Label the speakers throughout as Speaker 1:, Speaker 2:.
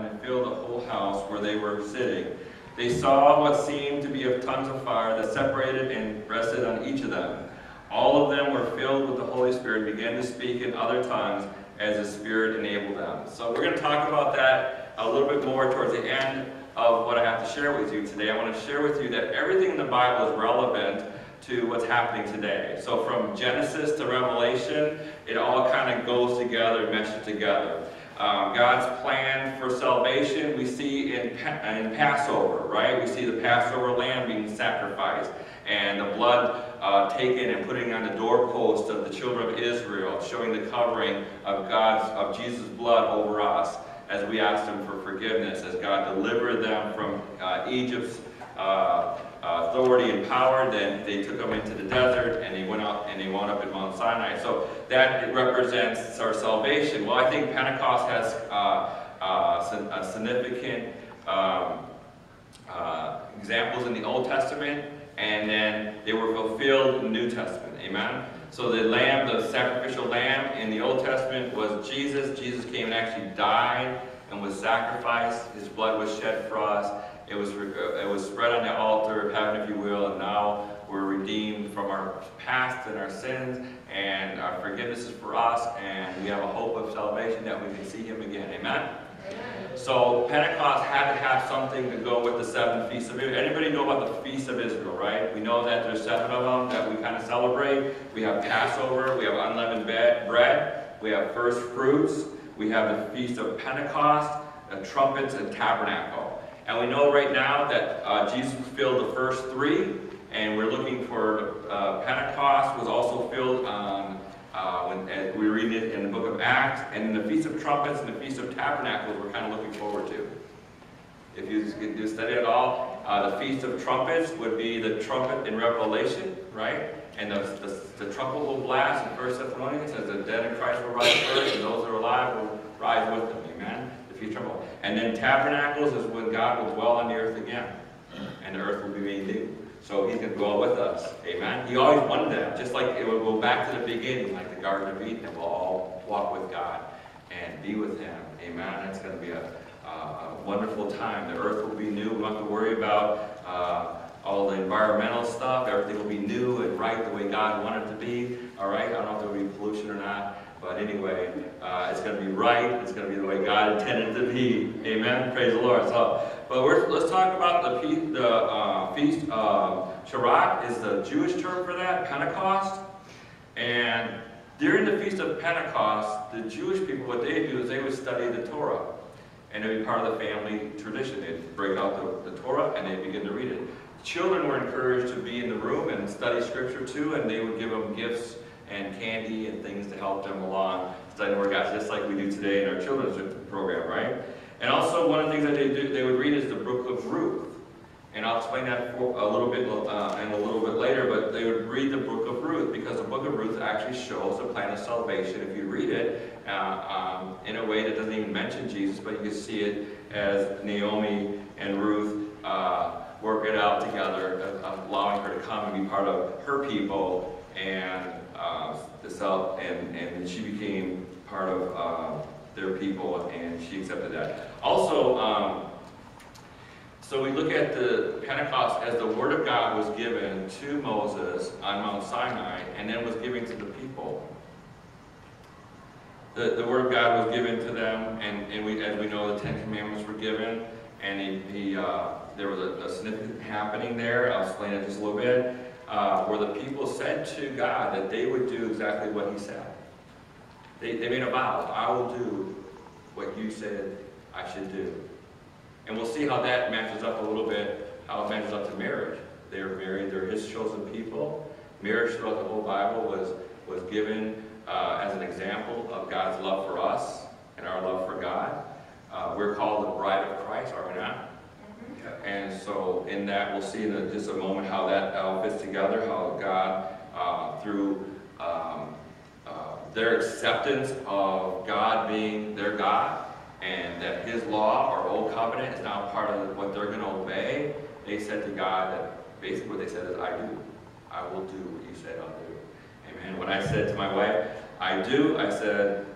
Speaker 1: and filled the whole house where they were sitting. They saw what seemed to be of tongues of fire that separated and rested on each of them. All of them were filled with the Holy Spirit, began to speak in other tongues as the Spirit enabled them. So we're going to talk about that a little bit more towards the end of what I have to share with you today. I want to share with you that everything in the Bible is relevant to what's happening today. So from Genesis to Revelation, it all kind of goes together, meshes together. Um, God's plan for salvation we see in, in Passover, right? We see the Passover lamb being sacrificed and the blood uh, taken and putting on the doorpost of the children of Israel, showing the covering of God's of Jesus' blood over us as we asked Him for forgiveness, as God delivered them from uh, Egypt's uh, uh, authority and power. Then they took them into the desert, and he went up and he wound up in Mount Sinai. So that represents our salvation. Well, I think Pentecost has uh, uh, significant um, uh, examples in the Old Testament, and then they were fulfilled in the New Testament. Amen. So the lamb, the sacrificial lamb in the Old Testament was Jesus. Jesus came and actually died and was sacrificed. His blood was shed for us. It was, uh, it was spread on the altar of heaven, if you will, and now we're redeemed from our past and our sins, and our forgiveness is for us, and we have a hope of salvation that we can see Him again. Amen? Amen. So Pentecost had to have something to go with the seven feasts of Israel. Anybody know about the feasts of Israel, right? We know that there's seven of them that we kind of celebrate. We have Passover, we have unleavened bread, we have first fruits, we have the Feast of Pentecost, the trumpets, and tabernacle. And we know right now that uh, Jesus fulfilled the first three, and we're looking for uh, Pentecost was also filled on, uh, when we read it in the book of Acts, and the Feast of Trumpets and the Feast of Tabernacles we're kind of looking forward to. If you do study at all, uh, the Feast of Trumpets would be the trumpet in Revelation, right? And the, the, the trumpet will blast in 1 Thessalonians as the dead in Christ will rise first, and those that are alive will rise with them. Amen? trouble. And then tabernacles is when God will dwell on the earth again. And the earth will be made new. So he can dwell with us. Amen. He always wanted that. Just like it will go back to the beginning, like the Garden of Eden, and we'll all walk with God and be with him. Amen. It's going to be a, a, a wonderful time. The earth will be new. We don't have to worry about uh, all the environmental stuff. Everything will be new and right the way God wanted it to be. All right? I don't know if there will be pollution or not. But anyway, uh, it's going to be right. It's going to be the way God intended it to be. Amen. Praise the Lord. So, but let's talk about the, the uh, feast. Uh, Sharat is the Jewish term for that. Pentecost. And during the feast of Pentecost, the Jewish people, what they do is they would study the Torah, and it would be part of the family tradition. They'd break out the, the Torah and they'd begin to read it. Children were encouraged to be in the room and study Scripture too, and they would give them gifts and candy and things to help them along studying the Word just like we do today in our children's program, right? And also, one of the things that they do, they would read is the Book of Ruth. And I'll explain that a little bit uh, and a little bit later, but they would read the Book of Ruth because the Book of Ruth actually shows the plan of salvation. If you read it uh, um, in a way that doesn't even mention Jesus, but you can see it as Naomi and Ruth uh, work it out together, uh, allowing her to come and be part of her people and uh, the South, and, and she became part of uh, their people, and she accepted that. Also, um, so we look at the Pentecost as the Word of God was given to Moses on Mount Sinai, and then was given to the people. The, the Word of God was given to them, and, and we, as we know, the Ten Commandments were given, and he, he uh, there was a, a significant happening there. I'll explain it just a little bit uh, where the people said to God that they would do exactly what he said. They, they made a vow, I will do what you said I should do. And we'll see how that matches up a little bit, how it matches up to marriage. They are married, they're his chosen people. Marriage throughout the whole Bible was, was given uh, as an example of God's love for us and our love for God. Uh, we're called the bride of Christ, are we not? And so in that, we'll see in just a moment how that all fits together, how God, uh, through um, uh, their acceptance of God being their God, and that his law or old covenant is now part of what they're going to obey, they said to God that basically what they said is, I do. I will do what you said I'll do. Amen. When I said to my wife, I do, I said,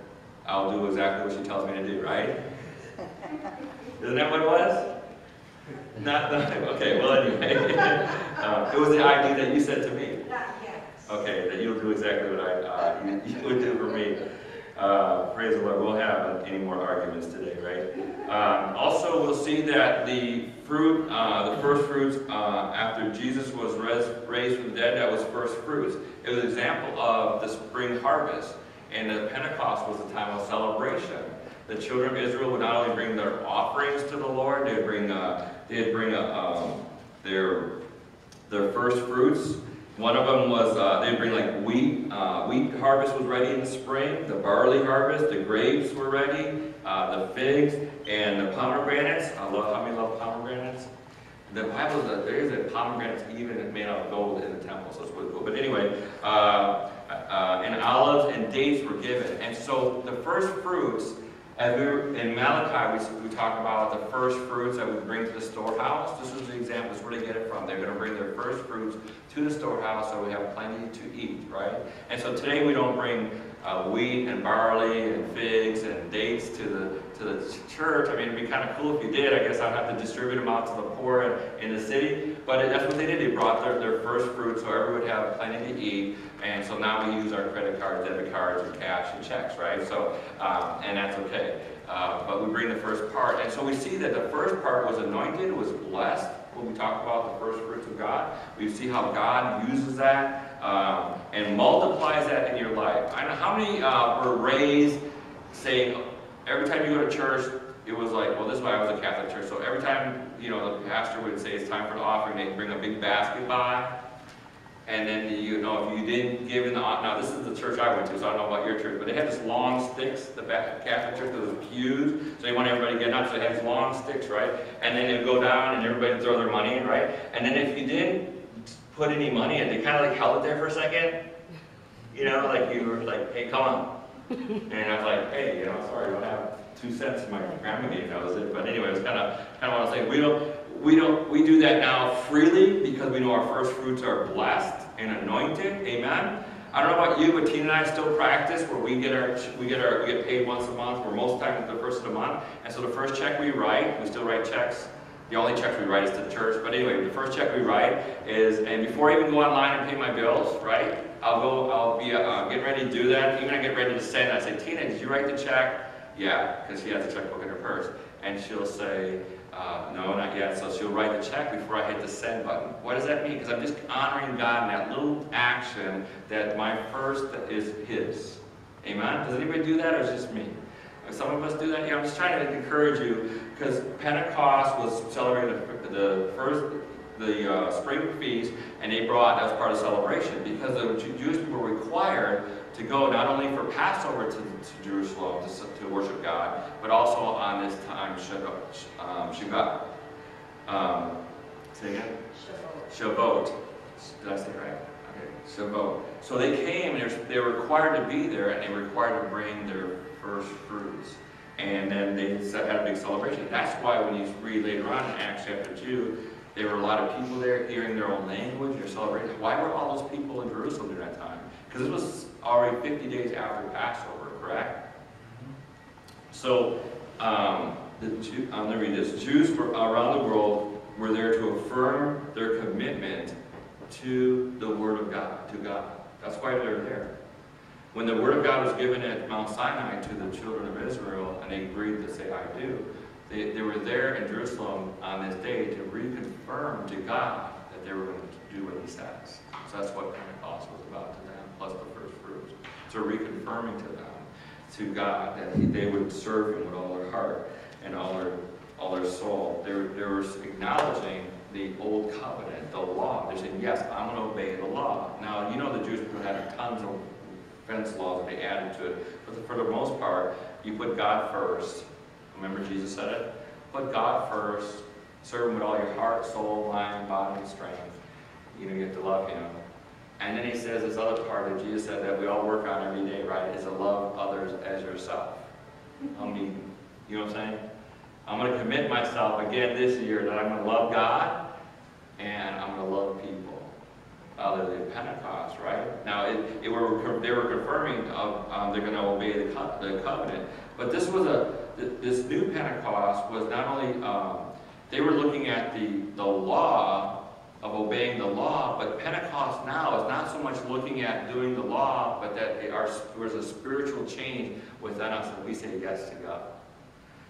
Speaker 1: I'll do exactly what she tells me to do, right? Isn't that what it was? Not the, okay, well, anyway. uh, it was the idea that you said to me. Okay, that you'll do exactly what I, uh, you, you would do for me. Uh, praise the Lord. We'll have any more arguments today, right? Um, also, we'll see that the fruit, uh, the first fruits uh, after Jesus was res- raised from the dead, that was first fruits. It was an example of the spring harvest. And the Pentecost was a time of celebration. The children of Israel would not only bring their offerings to the Lord, they'd bring, uh, they'd bring a, um, their, their first fruits. One of them was uh, they'd bring like wheat. Uh, wheat harvest was ready in the spring. The barley harvest, the grapes were ready. Uh, the figs and the pomegranates. I love how many love pomegranates. The Bible says there is a pomegranate even made out of gold in the temple, so it's really cool. But anyway, uh, uh, and olives and dates were given. And so the first fruits, as we in Malachi, we, we talk about the first fruits that we bring to the storehouse. This is the example, this is where they get it from. They're going to bring their first fruits to the storehouse so we have plenty to eat, right? And so today we don't bring uh, wheat and barley and figs and dates to the to the church. I mean, it'd be kind of cool if you did. I guess I'd have to distribute them out to the poor in, in the city. But that's what they did. They brought their, their first fruit so everyone would have plenty to eat. And so now we use our credit cards, debit cards, and cash and checks, right? So, um, and that's okay. Uh, but we bring the first part. And so we see that the first part was anointed, was blessed. When we talk about the first fruits of God, we see how God uses that um, and multiplies that in your life. I know how many uh, were raised saying, every time you go to church, it was like, well, this is why I was a Catholic church. So every time, you know, the pastor would say it's time for the offering, they'd bring a big basket by. And then, you know, if you didn't give in the, offering, now this is the church I went to, so I don't know about your church, but they had this long sticks, the Catholic church, those pews, so they want everybody to get up, so they had these long sticks, right? And then they'd go down and everybody would throw their money in, right? And then if you didn't put any money in, they kind of like held it there for a second. You know, like you were like, hey, come on. And I was like, hey, you know, sorry, I don't have two cents. In my grandma gave was it, but anyway, it's kind of kind of what I was saying. We don't we don't we do that now freely because we know our first fruits are blessed and anointed. Amen. I don't know about you, but Tina and I still practice where we get our we get our we get paid once a month. Where most times the first of the month, and so the first check we write, we still write checks. The only check we write is to the church. But anyway, the first check we write is, and before I even go online and pay my bills, right? I'll go, I'll be uh, getting ready to do that. Even I get ready to send, I say, Tina, did you write the check? Yeah, because she has a checkbook in her purse. And she'll say, uh, no, not yet. So she'll write the check before I hit the send button. What does that mean? Because I'm just honoring God in that little action that my first is His. Amen? Does anybody do that or is it just me? Some of us do that. Yeah, I'm just trying to encourage you because Pentecost was celebrating the, the first, the uh, spring feast, and they brought, that was part of celebration, because the Jewish people were required to go not only for Passover to, to Jerusalem to, to, worship God, but also on this time, um, Shabbat. Um, say again? Shavuot. Did I say it right? Okay, Shavuot. So they came, and they were required to be there, and they were required to bring their first fruits. And then they had a big celebration. That's why when you read later on in Acts chapter 2, there were a lot of people there hearing their own language, they're celebrating. Why were all those people in Jerusalem during that time? Because it was already 50 days after Passover, correct? So, um, the Jew, to read this. Jews around the world were there to affirm their commitment to the Word of God, to God. That's why they're there. When the word of God was given at Mount Sinai to the children of Israel, and they agreed to say, I do, they, they were there in Jerusalem on this day to reconfirm to God that they were going to do what he says. So that's what Pentecost was about to them, plus the first fruits. So reconfirming to them, to God, that he, they would serve him with all their heart and all their, all their soul. They were, they were acknowledging the old covenant, the law. They're saying, yes, I'm going to obey the law. Now, you know the Jewish people had tons of fence laws that they added to it. But for the most part, you put God first. Remember Jesus said it? Put God first. Serve Him with all your heart, soul, mind, body, and strength. You know, you have to love Him. And then he says this other part that Jesus said that we all work on every day, right, is to love others as yourself. I mean, you know what I'm saying? I'm going to commit myself again this year that I'm going to love God and I'm going to love people uh, the Pentecost, right? Now, it, it were, they were confirming of, um, they're going to obey the, co the covenant. But this was a, th- this new Pentecost was not only, um, they were looking at the, the law of obeying the law, but Pentecost now is not so much looking at doing the law, but that there was a spiritual change within us and we say yes to God.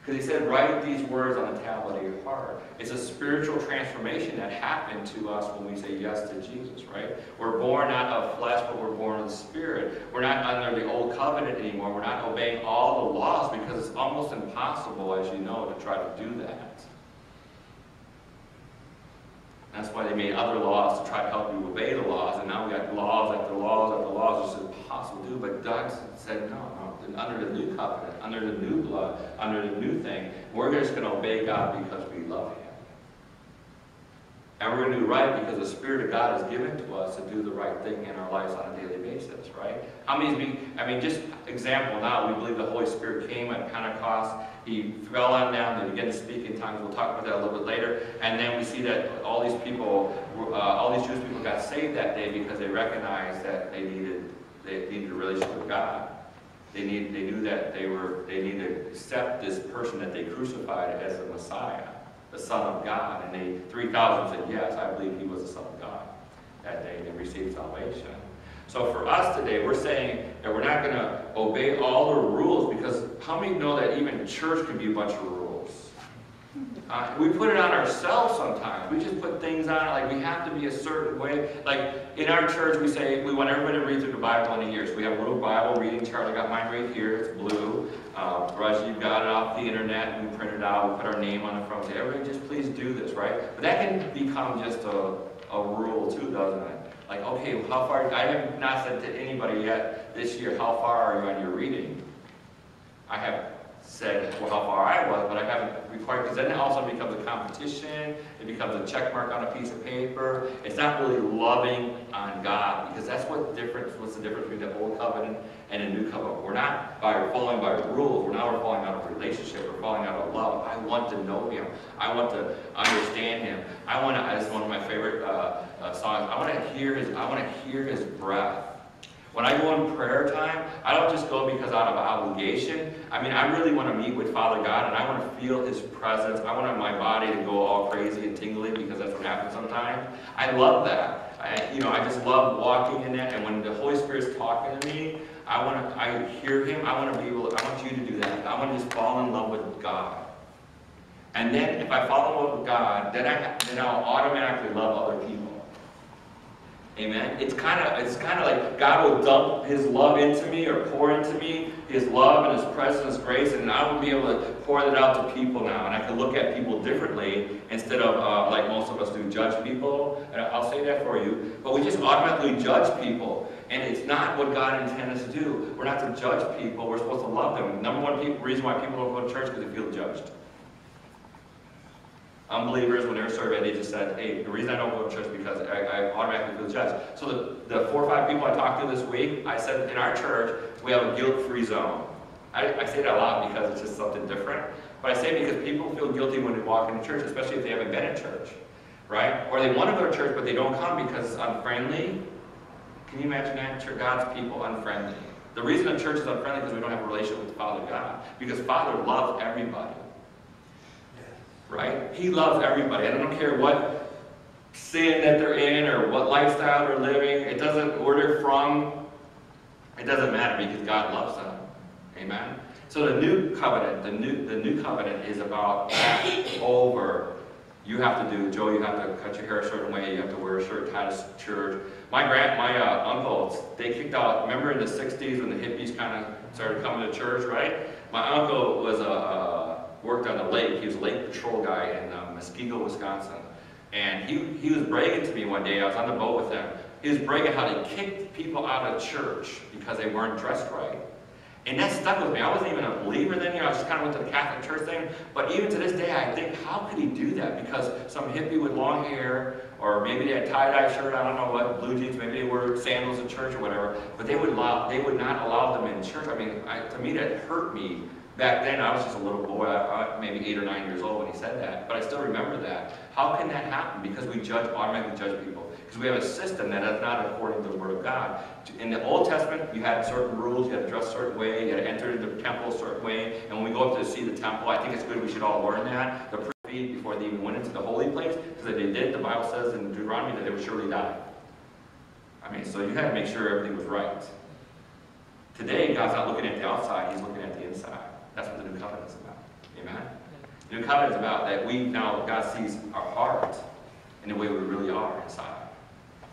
Speaker 1: Because he said, write these words on the tablet of your heart. It's a spiritual transformation that happened to us when we say yes to Jesus, right? We're born not of flesh, but we're born of the Spirit. We're not under the old covenant anymore. We're not obeying all the laws because it's almost impossible, as you know, to try to do that. That's why they made other laws to try to help you obey the laws, and now we got laws after laws after laws. It's impossible to do. But God said, no, no, under the new covenant, under the new blood, under the new thing, we're just going to obey God because we love Him. And we're going to do right because the Spirit of God is given to us to do the right thing in our lives on a daily basis, right? How many I mean, just example now, we believe the Holy Spirit came at Pentecost. He fell on them, they began to speak in tongues. We'll talk about that a little bit later. And then we see that all these people, uh, all these Jewish people got saved that day because they recognized that they needed, they needed a relationship with God. They, need, they knew that they, were, they needed to accept this person that they crucified as the Messiah the Son of God. And they, 3,000 said, yes, I believe he was the Son of God that day. They received salvation. So for us today, we're saying that we're not going to obey all the rules because how many know that even church can be a bunch of rules? Uh, we put it on ourselves sometimes. We just put things on it like we have to be a certain way. Like in our church, we say we want everybody to read through the Bible in a year. So we have a little Bible reading chart. I got mine right here. It's blue. Uh, you've got it off the internet. We print it out. We put our name on the front. Say, everybody, just please do this, right? But that can become just a, a rule too, doesn't it? Like, okay, how far? I have not said to anybody yet this year, how far are you on your reading? I have said well, how far I was, but I haven't required, because then it also becomes a competition, it becomes a check mark on a piece of paper. It's not really loving on God, because that's what difference, what's the difference between the old covenant and a new covenant. We're not by following by rules, we're now we're falling out of relationship, we're falling out of love. I want to know him. I want to understand him. I want to, is one of my favorite uh, uh, songs, I want to hear his, I want to hear his breath. When I go in prayer time, I don't just go because out of obligation. I mean, I really want to meet with Father God and I want to feel His presence. I want my body to go all crazy and tingly because that's what happens sometimes. I love that. I, you know, I just love walking in that. And when the Holy Spirit's talking to me, I want to, I hear Him. I want to be able. To, I want you to do that. I want to just fall in love with God. And then if I fall in love with God, then I then I'll automatically love other people. Amen. It's kind of it's kind of like God will dump His love into me or pour into me His love and His presence, grace, and I will be able to pour that out to people now. And I can look at people differently instead of uh, like most of us do, judge people. And I'll say that for you. But we just automatically judge people, and it's not what God intended us to do. We're not to judge people. We're supposed to love them. Number one reason why people don't go to church because they feel judged. Unbelievers, when they were surveyed, they just said, hey, the reason I don't go to church is because I, I automatically feel judged. So the, the four or five people I talked to this week, I said in our church, we have a guilt-free zone. I, I say that a lot because it's just something different. But I say it because people feel guilty when they walk into church, especially if they haven't been in church, right? Or they want to go to church, but they don't come because it's unfriendly. Can you imagine that? God's people unfriendly. The reason a church is unfriendly is because we don't have a relationship with Father God. Because Father loves everybody right? He loves everybody. And I don't care what sin that they're in or what lifestyle they're living. It doesn't, they're from, it doesn't matter because God loves them. Amen? So the new covenant, the new, the new covenant is about over. You have to do, Joe, you have to cut your hair a certain way, you have to wear a certain tie to church. My grand, my uh, uncles, they kicked out, remember in the 60s when the hippies kind of started coming to church, right? My uncle was a, a worked on the lake. He was a lake patrol guy in um, Muskego, Wisconsin. And he, he was bragging to me one day, I was on the boat with him, he was bragging how they kicked people out of church because they weren't dressed right. And that stuck with me. I wasn't even a believer then, you know, I just kind of went to the Catholic church thing. But even to this day, I think, how could he do that? Because some hippie with long hair, or maybe they had tie-dye shirt, I don't know what, blue jeans, maybe they wore sandals in church or whatever, but they would, allow, they would not allow them in church. I mean, I, to me, that hurt me Back then, I was just a little boy, maybe eight or nine years old when he said that, but I still remember that. How can that happen? Because we judge, automatically judge people. because we have a system that is not according to the Word of God. In the Old Testament, you had certain rules, you had to dress a certain way, you had to enter the temple a certain way, and when we go up to see the temple, I think it's good we should all learn that. The priest before they even went into the holy place, because if they did, the Bible says in Deuteronomy that they would surely die. I mean, so you had to make sure everything was right. Today, God's not looking at the outside, He's looking at the inside. That's what the new covenant is about. Amen? The new covenant is about that we now, God sees our heart in the way we really are inside.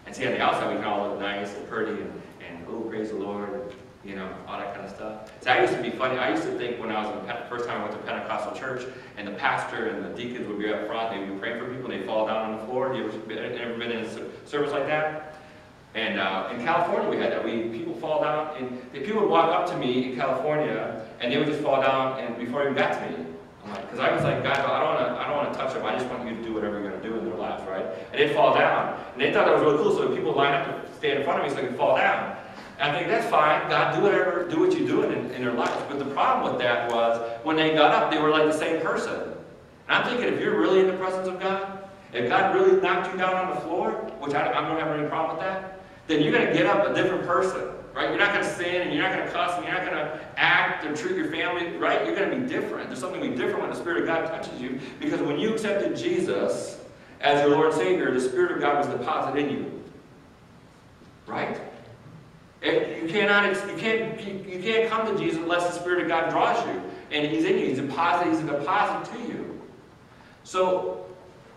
Speaker 1: And see, on the outside, we can all look nice and pretty and, and oh, praise the Lord, and, you know, all that kind of stuff. So I used to be funny. I used to think when I was in the first time I went to Pentecostal church, and the pastor and the deacons would be up front, they'd be praying for people, and they'd fall down on the floor. You ever, ever been in a service like that? And uh, in California, we had that. We people fall down, and people would walk up to me in California, and they would just fall down, and before they even got to me, I'm like, because I was like, God, I don't want to, I don't want to touch them. I just want you to do whatever you're going to do in their lives, right? And they'd fall down, and they thought that was really cool. So people line up to stand in front of me so they could fall down. And I think that's fine. God, do whatever, do what you're doing in, in their lives. But the problem with that was when they got up, they were like the same person. And I'm thinking, if you're really in the presence of God, if God really knocked you down on the floor, which I, I don't have any problem with that, then you're going to get up a different person, right? You're not going to sin, and you're not going to cuss, and you're not going to act and treat your family, right? You're going to be different. There's something to be different when the Spirit of God touches you, because when you accepted Jesus as your Lord and Savior, the Spirit of God was deposited in you, right? you cannot, you can't, you can't come to Jesus unless the Spirit of God draws you, and He's in you. He's a deposit. He's a deposit to you. So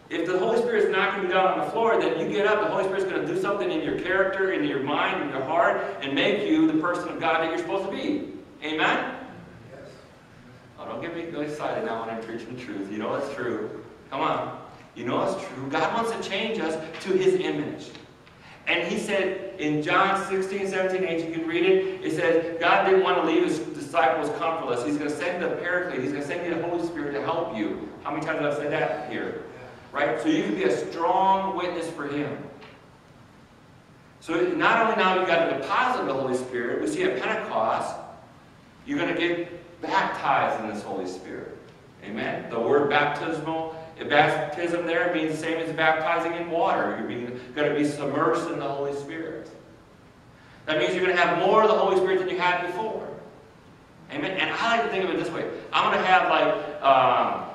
Speaker 1: if the Holy Spirit is knocking you down on the floor, then you get up, the Holy Spirit is going to do something in your character, in your mind, in your heart, and make you the person of God that you're supposed to be. Amen? Yes. Oh, don't get me excited now when I'm preaching the truth. You know it's true. Come on. You know it's true. God wants to change us to His image. And He said in John 16, 17, 18, you can read it, it says, God didn't want to leave His disciples comfortless. He's going to send the Paraclete. He's going to send you the Holy Spirit to help you. How many times have I said that here? Right? So you can be a strong witness for Him. So not only now you've got a deposit the Holy Spirit, we see at Pentecost, you're going to get baptized in this Holy Spirit. Amen. The word baptismal, baptism there means the same as baptizing in water. You're being, going to be submersed in the Holy Spirit. That means you're going to have more of the Holy Spirit than you had before. Amen. And I like to think of it this way. I'm going to have like, um,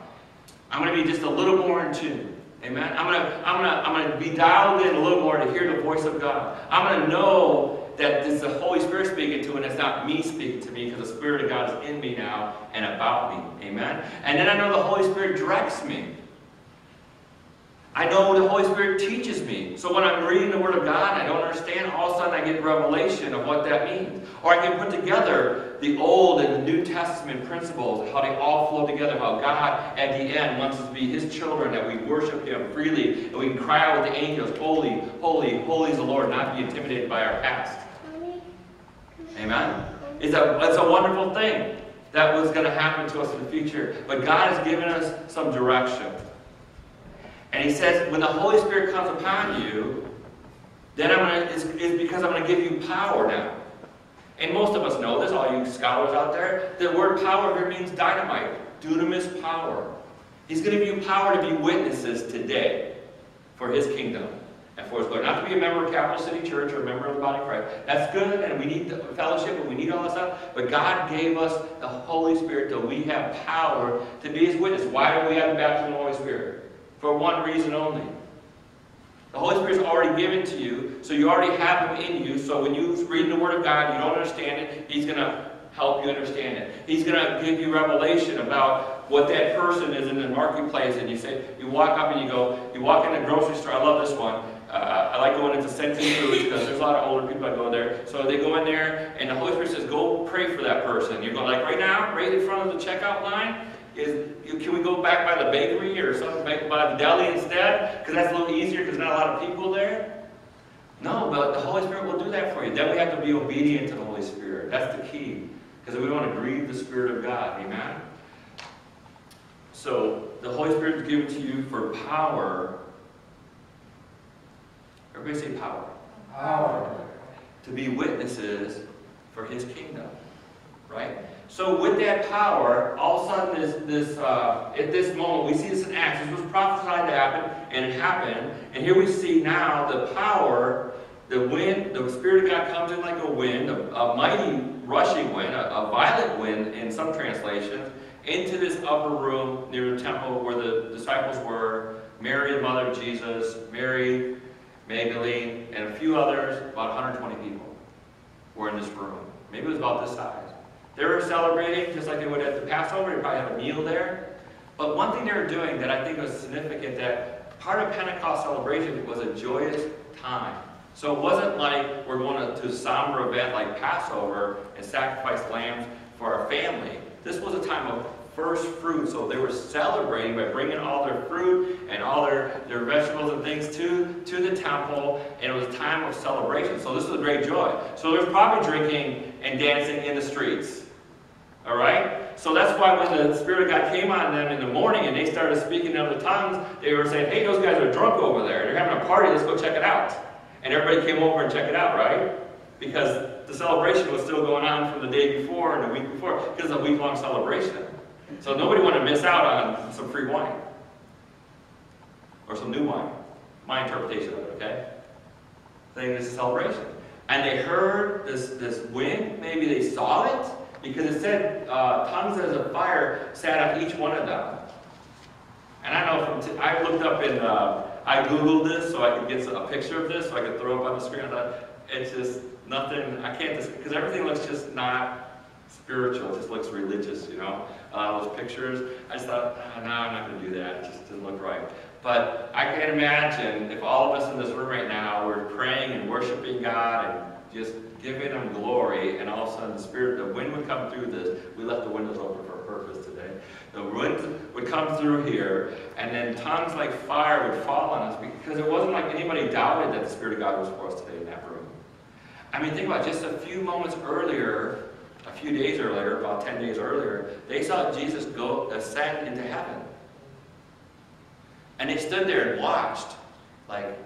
Speaker 1: I'm going to be just a little more in tune. Amen. I'm gonna, I'm gonna, I'm gonna be dialed in a little more to hear the voice of God. I'm gonna know that it's the Holy Spirit speaking to, and it's not me speaking to me, because the Spirit of God is in me now and about me. Amen. And then I know the Holy Spirit directs me. I know the Holy Spirit teaches me. So when I'm reading the Word of God, I don't understand, all of a sudden I get revelation of what that means. Or I can put together the Old and the New Testament principles, how they all flow together, how God at the end wants us to be His children, that we worship Him freely, and we can cry out with the angels, Holy, holy, holy is the Lord, not be intimidated by our past. Amen? It's a, it's a wonderful thing that was going to happen to us in the future. But God has given us some direction. And he says, when the Holy Spirit comes upon you, then I'm gonna, it's, it's because I'm going to give you power now. And most of us know this, all you scholars out there, the word power here means dynamite, dunamis power. He's going to give you power to be witnesses today for his kingdom and for his glory. Not to be a member of Capital City Church or a member of the body of Christ. That's good, and we need the fellowship, and we need all that stuff. But God gave us the Holy Spirit that we have power to be his witness. Why do we have the baptism of the Holy Spirit? For one reason only. The Holy Spirit is already given to you, so you already have Him in you. So when you read the Word of God, you don't understand it, He's going to help you understand it. He's going to give you revelation about what that person is in the marketplace. And you say, you walk up and you go, you walk in the grocery store. I love this one. Uh, I like going into Sentry Foods because there's a lot of older people that go there. So they go in there, and the Holy Spirit says, go pray for that person. You're going like right now, right in front of the checkout line is can we go back by the bakery or something by the deli instead? Because that's a little easier because not a lot of people there. No, but the Holy Spirit will do that for you. Then we have to be obedient to the Holy Spirit. That's the key. Because we don't want to grieve the Spirit of God. Amen? So, the Holy Spirit is given to you for power. Everybody say power.
Speaker 2: Power.
Speaker 1: To be witnesses for His kingdom. Right? So with that power, all of a sudden, this, this uh, at this moment, we see this in Acts. This was prophesied to happen, and it happened. And here we see now the power, the wind, the Spirit of God comes in like a wind, a, a mighty rushing wind, a, a violent wind in some translations, into this upper room near the temple where the disciples were, Mary, the mother of Jesus, Mary, Magdalene, and a few others, about 120 people were in this room. Maybe it was about this size. They were celebrating just like they would at the Passover. They probably have a meal there. But one thing they were doing that I think was significant that part of Pentecost celebration was a joyous time. So it wasn't like we're going to, to a somber event like Passover and sacrifice lambs for our family. This was a time of first fruit. So they were celebrating by bringing all their fruit and all their, their vegetables and things to, to the temple. And it was a time of celebration. So this was a great joy. So there's probably drinking and dancing in the streets. All right? So that's why when the Spirit of God came on them in the morning and they started speaking in other tongues, they were saying, hey, those guys are drunk over there. They're having a party. Let's go check it out. And everybody came over and checked it out, right? Because the celebration was still going on from the day before and the week before because it's a week-long celebration. So nobody wanted to miss out on some free wine. Or some new wine. My interpretation of it, okay? Saying this is a celebration. And they heard this, this wind, maybe they saw it, because it said uh, tongues as a fire sat on each one of them. And I know from, I looked up in, uh, I Googled this so I could get a picture of this so I could throw up on the screen. I thought, it's just nothing, I can't, because everything looks just not spiritual, it just looks religious, you know? Uh, those pictures, I just thought, oh, no, I'm not going to do that, it just didn't look right. But I can't imagine if all of us in this room right now were praying and worshiping God and just giving Him glory, and all of a sudden the Spirit, the wind would come through this. We left the windows open for a purpose today. The wind would come through here, and then tongues like fire would fall on us because it wasn't like anybody doubted that the Spirit of God was for us today in that room. I mean, think about it, just a few moments earlier, a few days earlier, about 10 days earlier, they saw Jesus go ascend into heaven. And they stood there and watched, like,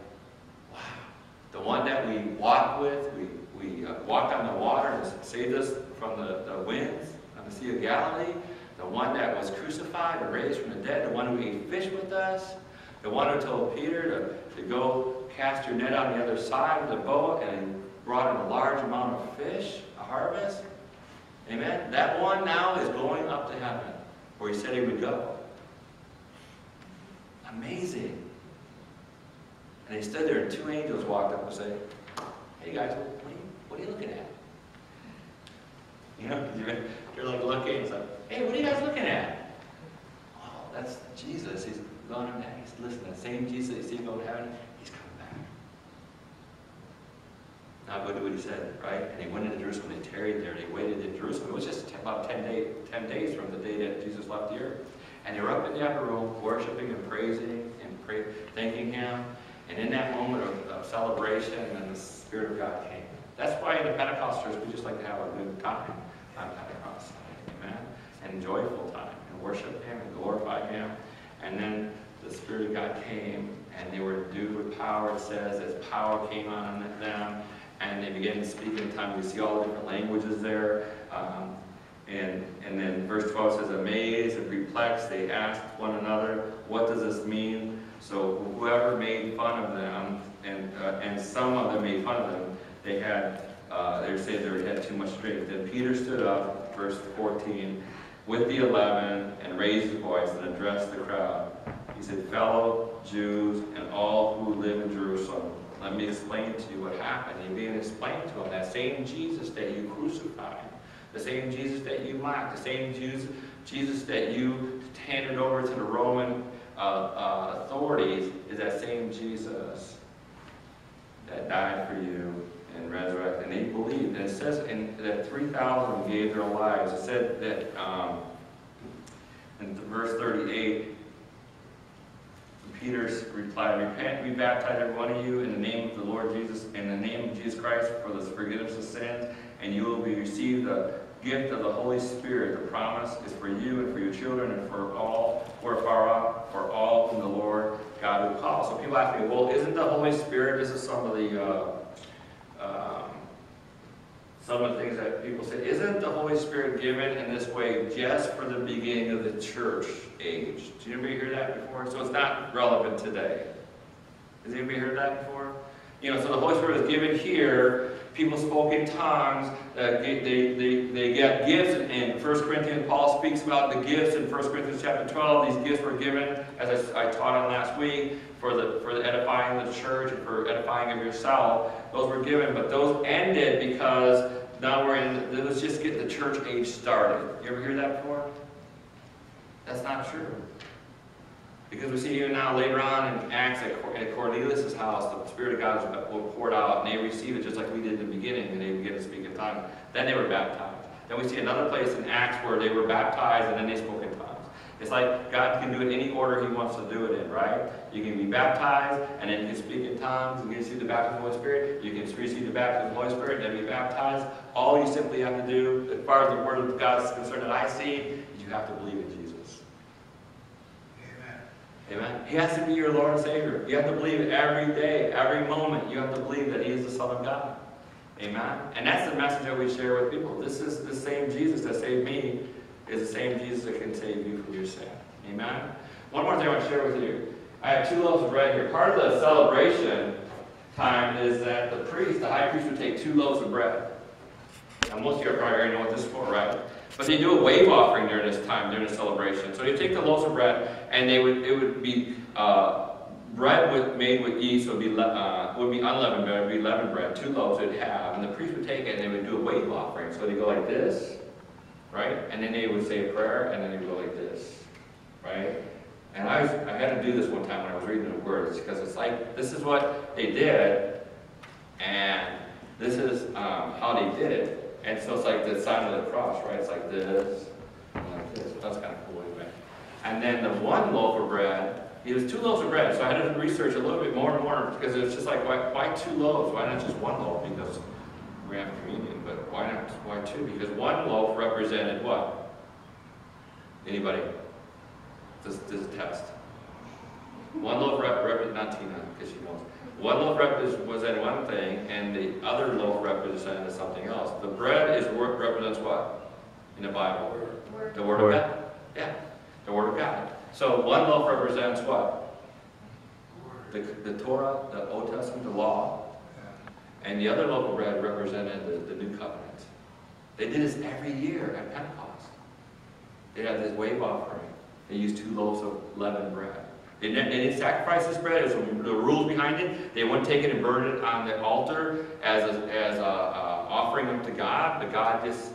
Speaker 1: the one that we walked with, we, we uh, walked on the water and saved us from the, the winds on the Sea of Galilee, the one that was crucified and raised from the dead, the one who ate fish with us, the one who told Peter to, to go cast your net on the other side of the boat and brought in a large amount of fish, a harvest. Amen? That one now is going up to heaven, where he said he would go. Amazing. And they stood there, and two angels walked up and said, Hey guys, what are you, what are you looking at? You know, you're, you're like looking, it's like, Hey, what are you guys looking at? Oh, that's Jesus. He's gone in heaven. Listening. The same Jesus you see going to heaven, he's coming back. Now go do what he said, right? And he went into Jerusalem. They tarried there. They waited in Jerusalem. It was just about 10, day, 10 days from the day that Jesus left the earth. And they were up in the upper room, worshiping and praising and pray, thanking him. And in that moment of, of celebration, and the Spirit of God came. That's why in the Pentecost church, we just like to have a good time on Pentecost. Amen? And joyful time. And worship him and glorify him. And then the Spirit of God came, and they were endued with power, it says, as power came on them, and they began to speak in tongues. We see all the different languages there. Um, and, and then verse 12 says, amazed and perplexed, they asked one another, what does this mean? So whoever made fun of them, and, uh, and some of them made fun of them, they had, uh, they saying they had too much strength. Then Peter stood up, verse 14, with the eleven, and raised his voice and addressed the crowd. He said, fellow Jews and all who live in Jerusalem, let me explain to you what happened. He began to explain to them that same Jesus that you crucified, the same Jesus that you mocked, the same Jesus, Jesus that you handed over to the Roman uh, uh, authorities is that same Jesus that died for you and resurrected. And they believed. And it says in, that 3,000 gave their lives. It said that um, in verse 38, Peter replied, Repent, be baptized, every one of you, in the name of the Lord Jesus, in the name of Jesus Christ, for the forgiveness of sins, and you will be received the gift of the Holy Spirit. The promise is for you and for your children and for all who are far off, for all whom the Lord God will call. So people ask me, well, isn't the Holy Spirit, this is some of the uh, um, some of the things that people say, isn't the Holy Spirit given in this way just for the beginning of the church age? Did anybody hear that before? So it's not relevant today. Has anybody heard that before? You know, so the Holy Spirit is given here. People spoke in tongues. Uh, they, they, they get gifts. In 1 Corinthians, Paul speaks about the gifts in 1 Corinthians chapter 12. These gifts were given, as I, I taught on last week, for the, for the edifying of the church and for edifying of yourself. Those were given, but those ended because now we're in, let's just get the church age started. You ever hear that before? That's not true. Because we see even now later on in Acts at Cornelius' house, the Spirit of God was uh, poured out and they received it just like we did in the beginning and they began to speak in tongues. Then they were baptized. Then we see another place in Acts where they were baptized and then they spoke in tongues. It's like God can do it any order He wants to do it in, right? You can be baptized, and then you can speak in tongues, and you can receive the baptism of the Holy Spirit. You can receive the baptism of the Holy Spirit, and then be baptized. All you simply have to do, as far as the Word of God is concerned that I see, is you have to believe Jesus. Amen. He has to be your Lord and Savior. You have to believe every day, every moment. You have to believe that He is the Son of God. Amen. And that's the message that we share with people. This is the same Jesus that saved me is the same Jesus that can save you from your sin. Amen? One more thing I want to share with you. I have two loaves of bread here. Part of the celebration time is that the priest, the high priest, would take two loaves of bread. Now, most of you probably already know what this is for, right? But they do a wave offering during this time, during the celebration. So they take the loaves of bread, and they would it would be uh, bread with, made with yeast would be uh, would be unleavened bread, it would be leavened bread. Two loaves they'd have, and the priest would take it, and they would do a wave offering. So they go like this, right? And then they would say a prayer, and then they would go like this, right? And I, was, I had to do this one time when I was reading the words, because it's like, this is what they did, and this is um, how they did it. And so it's like the sign of the cross, right? It's like this, like this. That's kind of cool anyway. And then the one loaf of bread, it was two loaves of bread, so I had to research a little bit more and more, because it was just like, why, why two loaves? Why not just one loaf? Because we have communion, but why not? Why two? Because one loaf represented what? Anybody? This, this test. One loaf represented, not Tina, because she knows. One loaf represented one thing, and the other loaf represents something else. The bread is work represents what in the Bible? Word. The Word, Word of God. Yeah, the Word of God. So one loaf represents what? The, the Torah, the Old Testament, the law, and the other loaf of bread represented the, the new covenant. They did this every year at Pentecost. They had this wave offering. They used two loaves of leavened bread. They didn't, sacrifice this bread. There's the rules behind it. They wouldn't take it and burn it on the altar as a, as a, offering up to God. But God just,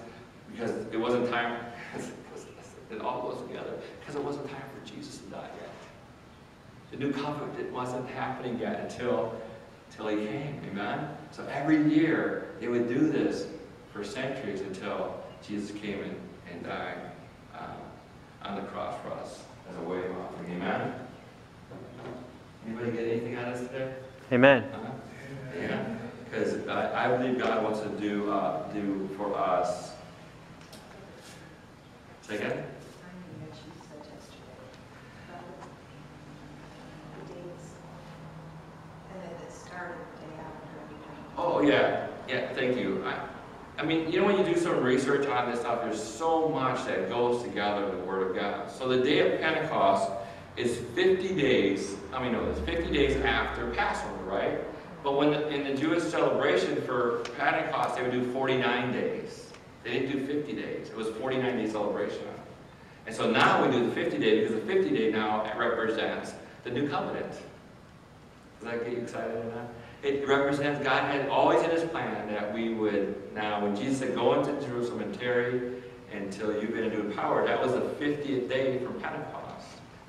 Speaker 1: because it wasn't time, it all goes together, because it wasn't time for Jesus to die yet. The new covenant it wasn't happening yet until till he came. Amen? So every year they would do this for centuries until Jesus came and, and died uh, on the cross for us as a way of offering. Amen? Anybody get anything out of?
Speaker 2: Amen.
Speaker 1: Uh-huh. Yeah. Because I, I, believe God wants to do uh, do for us. Say again? Oh, yeah. Yeah, thank you. I, I mean, you know, when you do some research on this stuff, there's so much that goes together with the Word of God. So the day of Pentecost is 50 days, I mean, no, it's 50 days after Passover, right? But when the, in the Jewish celebration for Pentecost, they would do 49 days. They didn't do 50 days. It was 49 day celebration. And so now we do the 50 day because the 50 day now represents the new covenant. Does that get you excited enough? it represents God had always in his plan that we would now, when Jesus said, go into Jerusalem and tarry until you've been endued power, that was the 50th day from Pentecost.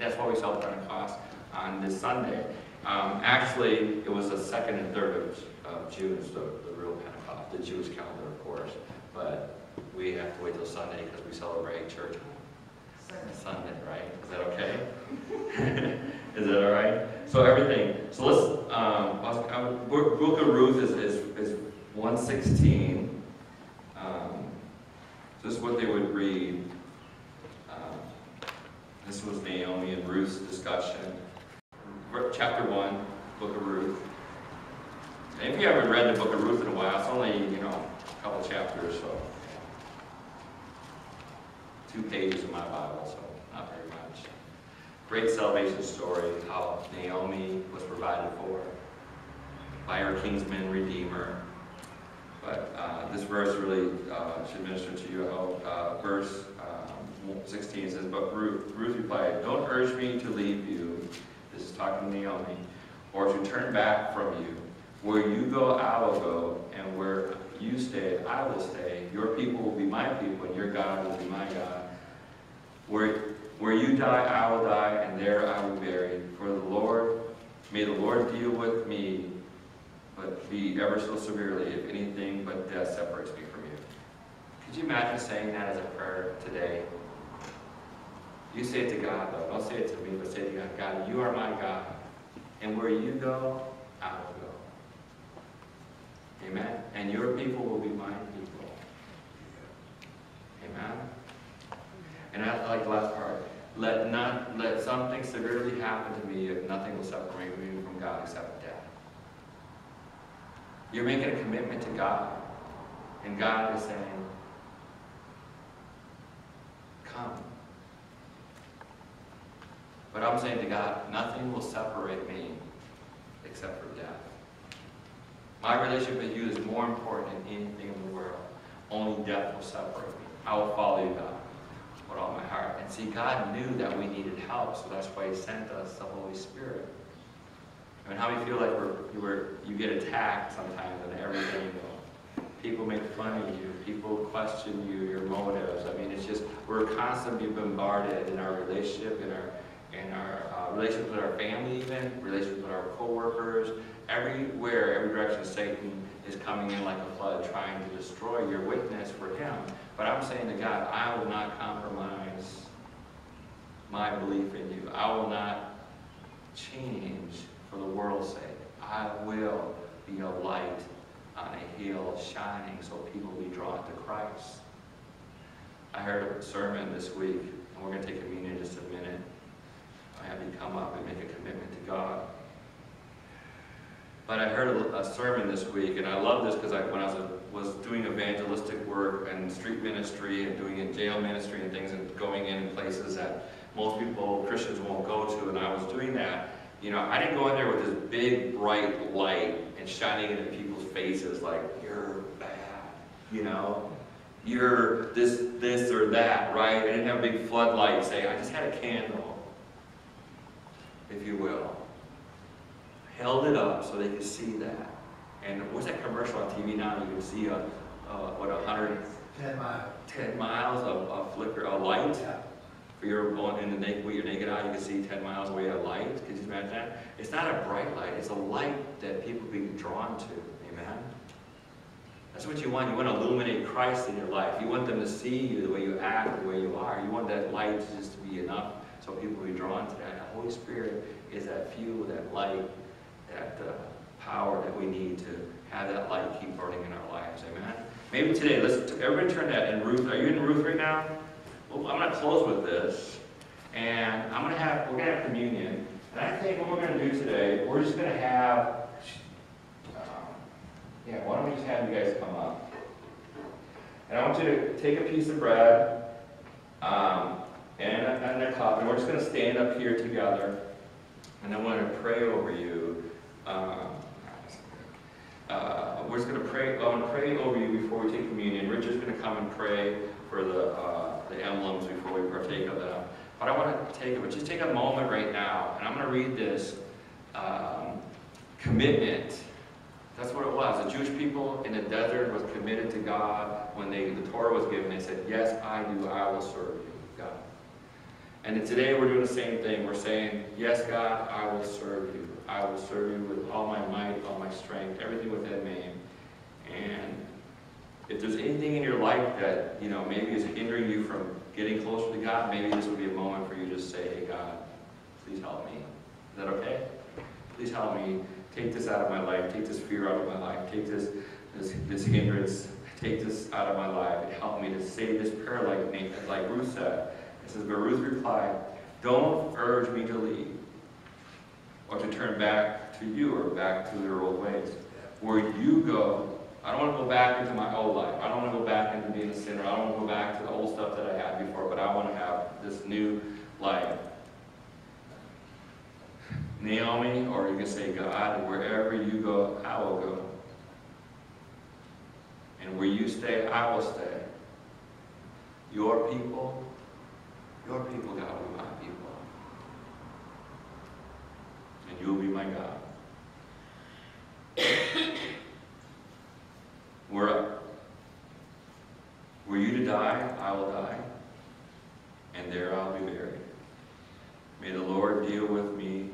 Speaker 1: That's why we celebrate Pentecost on this Sunday. Um, actually, it was the second and third of, of June the, the real Pentecost, the Jewish calendar, of course. But we have to wait till Sunday because we celebrate church Sunday, right? Is that okay? is that all right? So everything. So let's. Um, Book of Ruth is is, is one sixteen. Um, this is what they would read. Um, this was Naomi and Ruth's discussion. Chapter one, Book of Ruth. If you haven't read the Book of Ruth in a while, it's only you know a couple chapters, so two pages of my Bible, so not very much. Great salvation story, how Naomi was provided for by her kinsman redeemer. But uh, this verse really uh, should minister to you. Uh, verse 16 says, But Ruth, Ruth replied, Don't urge me to leave you. This is talking to Naomi. Or to turn back from you. Where you go, I will go. And where you stay, I will stay. Your people will be my people, and your God will be my God. Where, where you die, I will die, and there I will be buried. For the Lord, may the Lord deal with me, but be ever so severely, if anything but death separates me from you. Could you imagine saying that as a prayer today? You say it to God, though. Don't say it to me, but say to God. God, you are my God. And where you go, I will go. Amen. And your people will be my people. Amen. And I like the last part. Let not let something severely happen to me if nothing will separate me from God except death. You're making a commitment to God. And God is saying, Come. But I'm saying to God, nothing will separate me except for death. My relationship with you is more important than anything in the world. Only death will separate me. I will follow you, God with all my heart. And see, God knew that we needed help, so that's why He sent us the Holy Spirit. I mean, how many feel like we're, you, were, you get attacked sometimes in every angle? People make fun of you. People question you, your motives. I mean, it's just, we're constantly bombarded in our relationship, in our, in our uh, relationship with our family even, relationship with our coworkers, everywhere, every direction Satan is coming in like a flood trying to destroy your witness for him. But I'm saying to God, I will not compromise my belief in you. I will not change for the world's sake. I will be a light on a hill shining so people will be drawn to Christ. I heard a sermon this week, and we're going to take communion in just a minute. You come up and make a commitment to God. But I heard a, sermon this week, and I love this because I, when I was, was doing evangelistic work and street ministry and doing in jail ministry and things and going in places that most people, Christians, won't go to, and I was doing that, you know, I didn't go in there with this big, bright light and shining into people's faces like, you're bad, you know? You're this, this, or that, right? I didn't have a big floodlight saying, I just had a candle, if you will held it up so they could see that. And what's that commercial on TV now? You can see a, uh, what, 110
Speaker 2: miles.
Speaker 1: 10 miles of, of flicker, a light.
Speaker 2: Yeah.
Speaker 1: For your going in the naked, with your naked eye, you can see 10 miles away a light. Could you imagine that? It's not a bright light. It's a light that people be drawn to. Amen? That's what you want. You want to illuminate Christ in your life. You want them to see you the way you act, the way you are. You want that light just to be enough so people will be drawn to that. Holy Spirit is that fuel, that light that uh, power that we need to have that light keep burning in our lives. Amen. Maybe today, let's everybody turn that in Ruth. Are you in Ruth right now? Well, I'm going to close with this, and I'm going to have we're going to have communion. And I think what we're going to do today, we're just going to have. Um, yeah, why don't we just have you guys come up? And I want you to take a piece of bread um, and, and a cup, and we're just going to stand up here together. And I want to pray over you um, uh, we're just going to pray. I want to pray over you before we take communion. Richard's going to come and pray for the uh, the emblems before we partake of them. But I want to take it. But just take a moment right now, and I'm going to read this um, commitment. That's what it was. The Jewish people in the desert was committed to God when they the Torah was given. They said, "Yes, I do. I will serve you, God." And today we're doing the same thing. We're saying, "Yes, God, I will serve you." I will serve you with all my might, all my strength, everything within me. And if there's anything in your life that, you know, maybe is hindering you from getting closer to God, maybe this would be a moment for you to say, hey, God, please help me. Is that okay? Please help me. Take this out of my life. Take this fear out of my life. Take this, this, this hindrance. Take this out of my life. And help me to say this prayer like, like Ruth said. It says, but Ruth replied, don't urge me to leave or to turn back to you or back to their old ways. Where you go, I don't want to go back into my old life. I don't want to go back into being a sinner. I don't want to go back to the old stuff that I had before, but I want to have this new life. Naomi, or you can say, God, wherever you go, I will go. And where you stay, I will stay. Your people, your people, God, will be my people. And you will be my God. Were, were you to die, I will die, and there I'll be buried. May the Lord deal with me,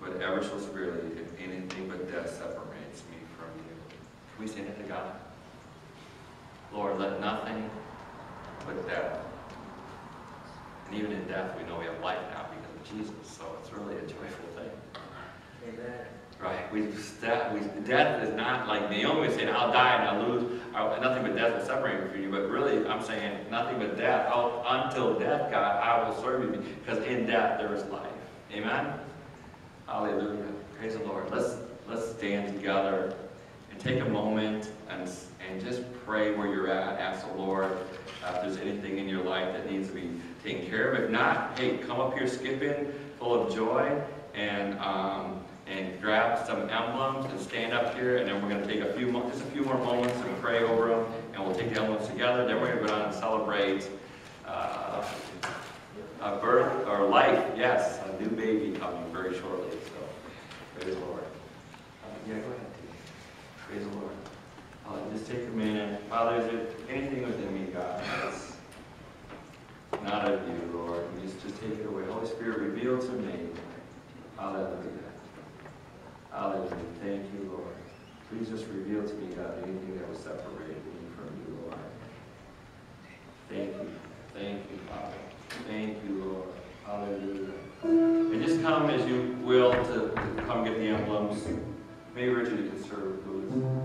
Speaker 1: but ever so severely, if anything but death separates me from you. Can we say that to God? Lord, let nothing but death. And even in death, we know we have life now because of Jesus, so it's really a joyful thing.
Speaker 2: Amen.
Speaker 1: Right. We, death, we, death is not like Naomi was saying, I'll die and I'll lose. I'll, nothing me from you. But really, I'm saying nothing but death. Until death, God, I will serve you because in death there is life. Amen? Hallelujah. Praise the Lord. Let's, let's stand together and take a moment and, and just pray where you're at. Ask the Lord uh, if there's anything in your life that needs to be taken care of. If not, hey, come up here skipping, full of joy, and um, and grab some emblems and stand up here, and then we're going to take a few just a few more moments and pray over them, and we'll take the emblems together. Then we're going to go down and celebrate uh, a birth or life. Yes, a new baby coming very shortly. So, praise the Lord. Uh, yeah, go ahead. Praise the Lord. Uh, just take a minute. Father, is there anything within me, God, that's not of you, Lord? Just, just take it away. Holy Spirit, reveal to me. Hallelujah. Hallelujah. Thank you, Lord. Please just reveal to me, God, anything that was separated me from you, Lord. Thank you. Thank you, Father. Thank you, Lord. Hallelujah. And just come as you will to, to come get the emblems. Maybe Richard, you can serve.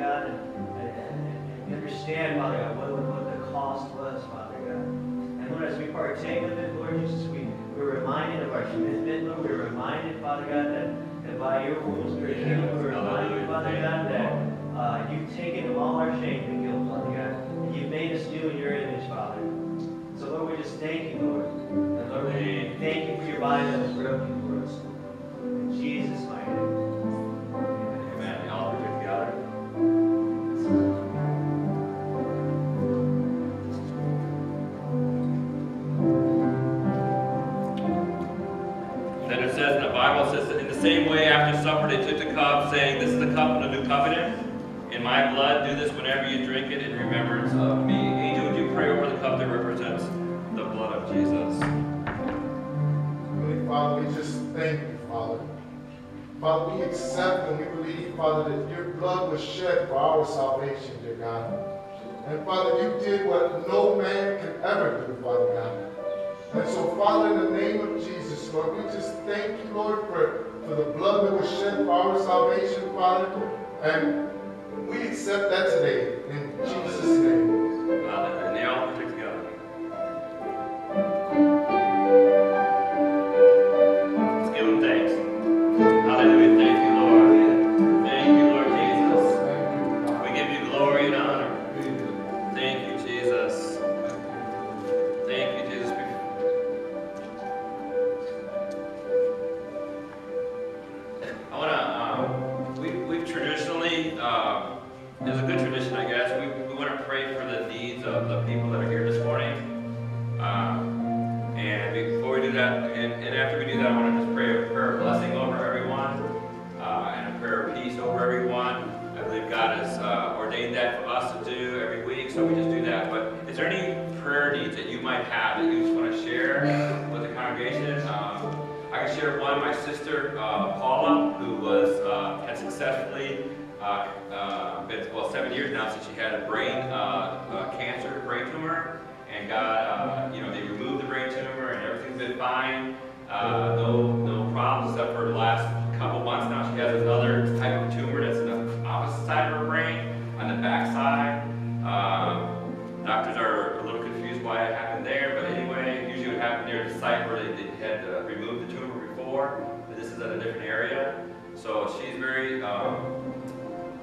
Speaker 1: God, and, and, and, and
Speaker 2: understand, Father God, what, what the cost was, Father God. And Lord, as we partake of it, Lord Jesus, we, we're reminded of our commitment, Lord. We're reminded, Father God, that, that by your wounds we're healed. We're reminded, Father God, that uh, you've taken all our shame and guilt, Father God. And you've made us new in your image, Father. So, Lord, we just thank you, Lord. And Lord, we thank you for your body that was broken for us. In Jesus' mighty name.
Speaker 1: Same way after supper they took the cup, saying, This is the cup of the new covenant. In my blood, do this whenever you drink it in remembrance of me. Angel, would you pray over the cup that represents the blood of Jesus?
Speaker 3: Father, we just thank you, Father. Father, we accept and we believe, Father, that your blood was shed for our salvation, dear God. And Father, you did what no man can ever do, Father God. And so, Father, in the name of Jesus, Lord, we just thank you, Lord, for, for the blood that was shed for our salvation, Father. And we accept that today, in Jesus' name.
Speaker 1: Share one. My sister uh, Paula, who was uh, had successfully uh, uh, been well seven years now since she had a brain uh, cancer, brain tumor, and uh, you know, they removed the brain tumor and everything's been fine. No, no problems except for the last couple months now. She has another type of tumor that's in the opposite side of her brain, on the back side. Um, doctors are a little confused why it happened there, but anyway, usually it would happen near the site where they, they had uh, removed the tumor before, but this is at a different area. So she's very um,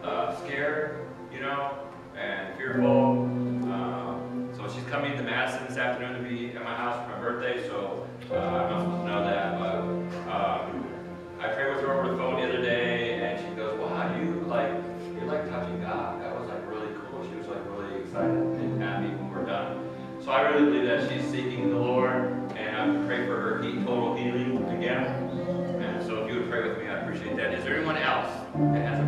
Speaker 1: uh, scared, you know, and fearful. Um, so she's coming to Madison this afternoon to be at my house for my birthday, so uh, I'm not supposed to know that, but um, I prayed with her over the phone the other day, and she goes, "Wow, you like you're like touching God." That was like really cool. She was like really excited and happy when we're done. So I really believe that she's seeking the Lord, and I pray for her total healing that. Is there anyone else that has a